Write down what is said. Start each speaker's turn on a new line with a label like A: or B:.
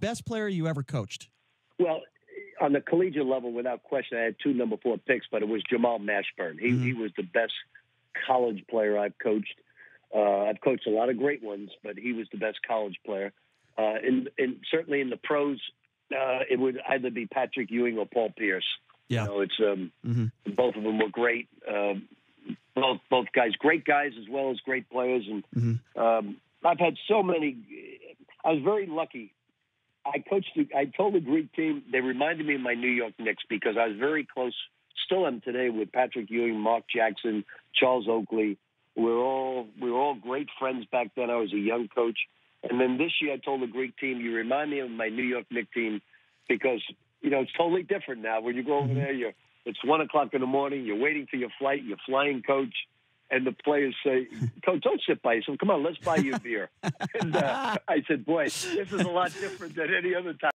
A: Best player you ever coached?
B: Well, on the collegiate level, without question, I had two number four picks, but it was Jamal Mashburn. He,
A: Mhm.
B: he was the best college player I've coached. Uh, I've coached a lot of great ones, but he was the best college player. Uh, and, and certainly in the pros, uh, it would either be Patrick Ewing or Paul Pierce.
A: Yeah.
B: You know, it's um,
A: hmm
B: both of them were great. Um, both both guys, great guys as well as great players, and
A: Mhm.
B: um, I've had so many. I was very lucky. I coached. the- I told the Greek team they reminded me of my New York Knicks because I was very close. Still am today with Patrick Ewing, Mark Jackson, Charles Oakley. We're all we were all great friends back then. I was a young coach, and then this year I told the Greek team, "You remind me of my New York Knicks team because you know it's totally different now. When you go over
A: Mhm.
B: there, you're it's one o'clock in the morning. You're waiting for your flight. You're flying coach, and the players say, "Coach, don't sit by yourself. Come on, let's buy you a beer." and uh, I said, "Boy, this is a lot different than any other time."